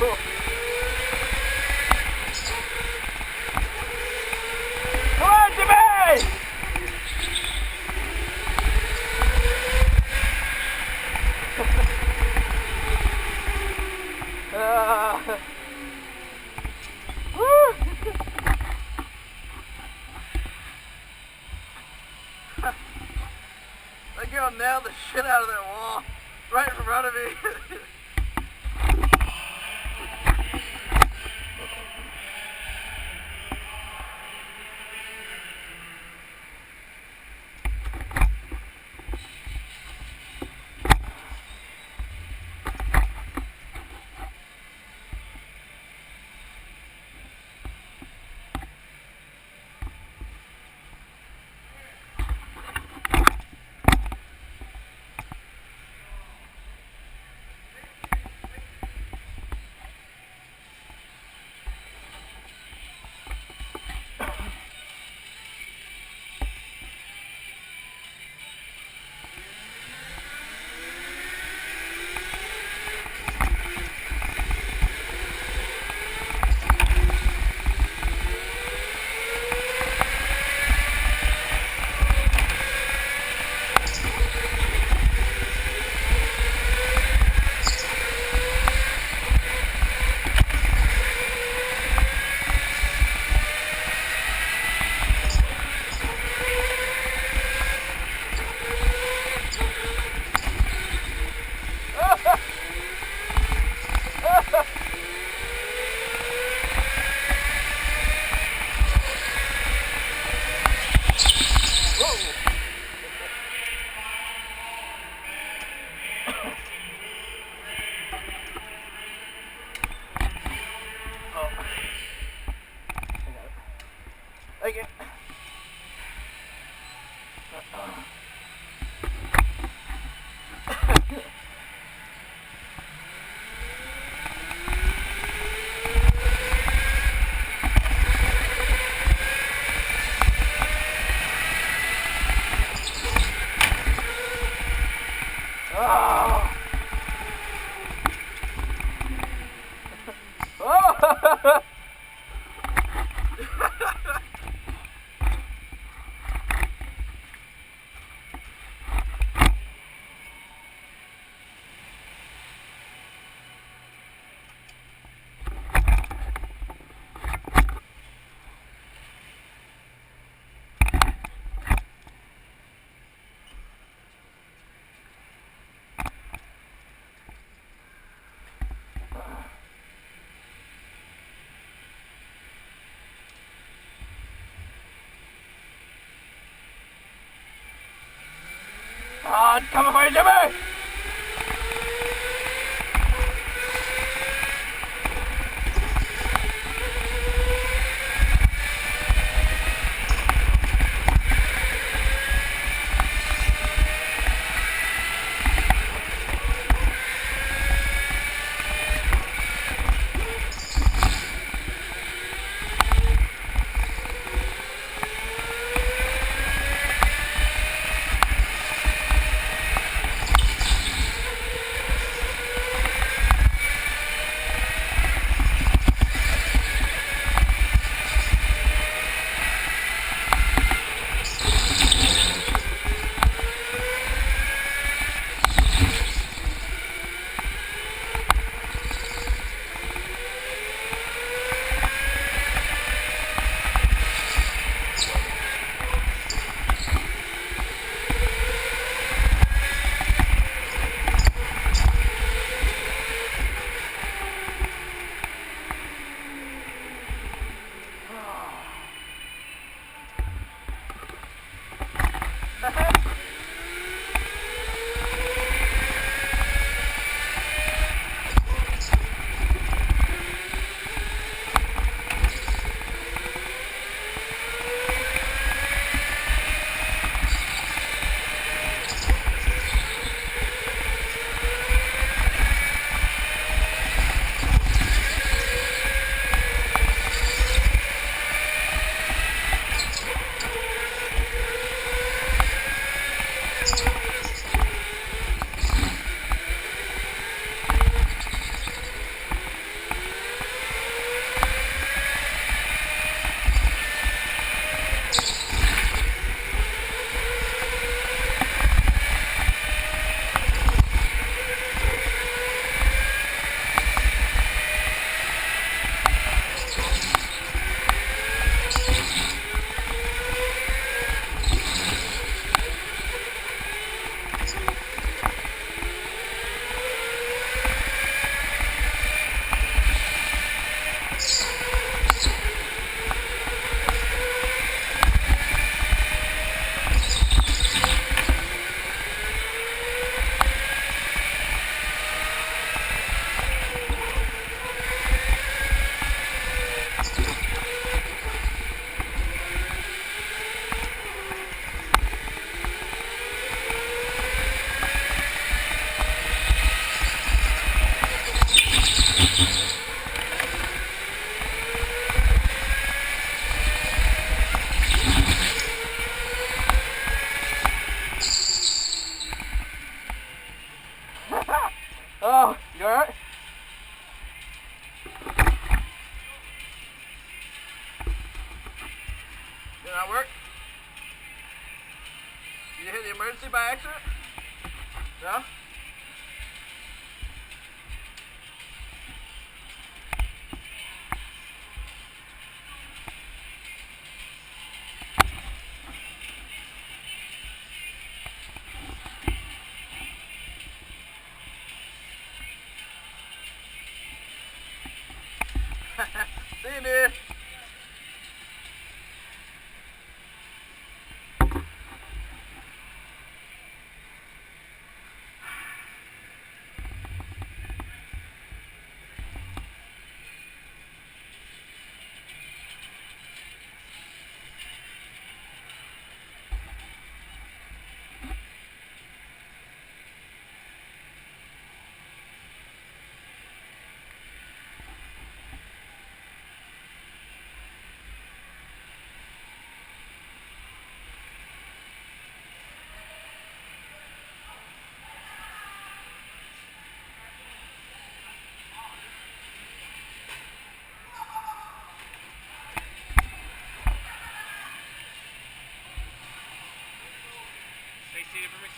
go. Come. Look how nailed the shit out of that wall right in front of me. Thank uh, uh. you. Oh. Oh. 啊他们欢迎前辈 the emergency by accident? No?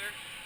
Sir.